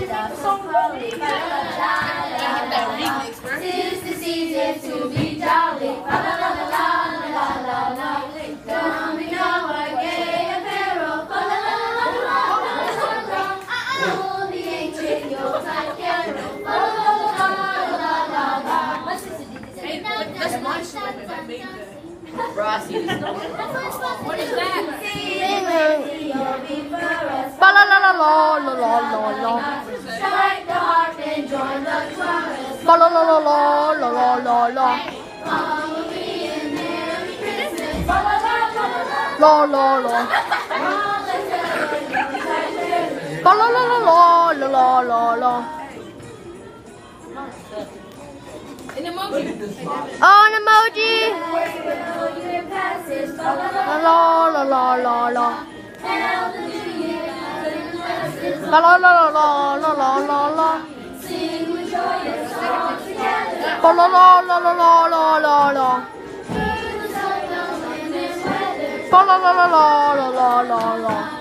you make to be jolly. The ancient That's my What is that? La la la la la. Strike the harp and join the chorus. La la la la la la la la la. Follow me and Merry Christmas. La la la la la. La la la. La la la. An emoji. An emoji. Will year passes. La la la. La la la La la la la la la la la. Sing with. La la la la la la la la. La la la la la la la la.